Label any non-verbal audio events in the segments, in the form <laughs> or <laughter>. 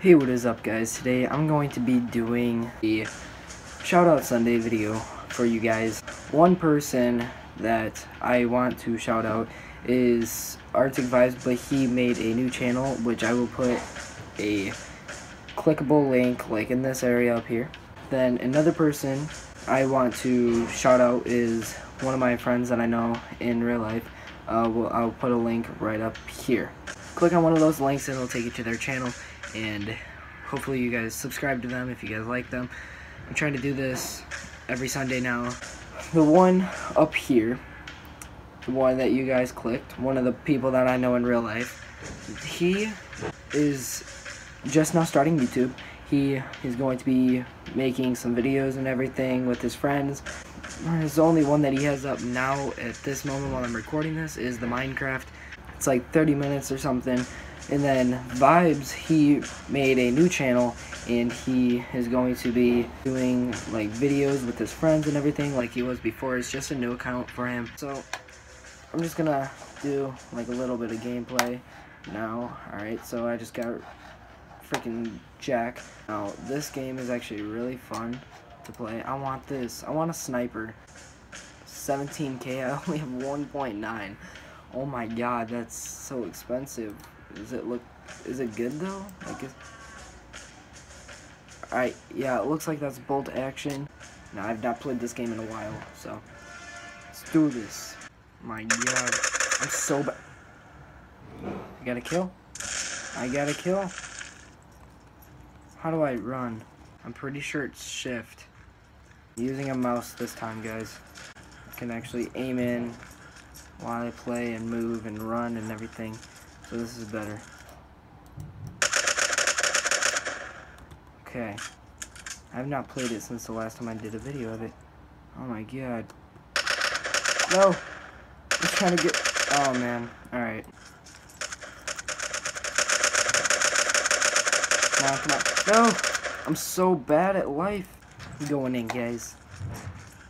Hey, what is up guys? Today I'm going to be doing a shout out Sunday video for you guys. One person that I want to shout out is Chaotic Vibes, but he made a new channel which I will put a clickable link like in this area up here. Then another person I want to shout out is one of my friends that I know in real life. Uh, I'll put a link right up here. Click on one of those links and it'll take you to their channel and hopefully you guys subscribe to them if you guys like them. I'm trying to do this every Sunday now. The one up here, the one that you guys clicked, one of the people that I know in real life, he is just now starting YouTube. He is going to be making some videos and everything with his friends. His only one that he has up now at this moment while I'm recording this is the Minecraft. It's like 30 minutes or something. And then Vibes, he made a new channel and he is going to be doing like videos with his friends and everything like he was before. It's just a new account for him. So I'm just gonna do like a little bit of gameplay now. Alright, so I just got freaking Jack. Now this game is actually really fun to play. I want this. I want a sniper. 17k, <laughs> I only have 1.9. Oh my god, that's so expensive. Does it look, is it good though? I guess. alright, yeah, it looks like that's bolt action. Now, I've not played this game in a while, so let's do this. My god, I'm so bad. I got a kill? I got a kill? How do I run? I'm pretty sure it's shift. Using a mouse this time, guys. I can actually aim in while I play and move and run and everything. So this is better. Okay. I have not played it since the last time I did a video of it. Oh my god. No! I'm trying to get... Oh man. Alright. Come on, come on. No! I'm so bad at life. I'm going in, guys.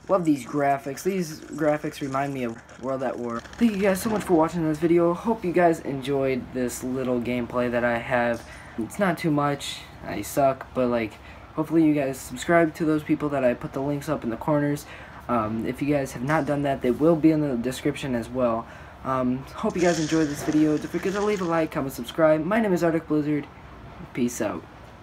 Love these graphics. These graphics remind me of World at War. Thank you guys so much for watching this video. Hope you guys enjoyed this little gameplay that I have. It's not too much. I suck, but like, hopefully you guys subscribe to those people that I put the links up in the corners. Um, if you guys have not done that, they will be in the description as well. Um, hope you guys enjoyed this video. Don't forget to leave a like, comment, subscribe. My name is Artic Blizarrd. Peace out.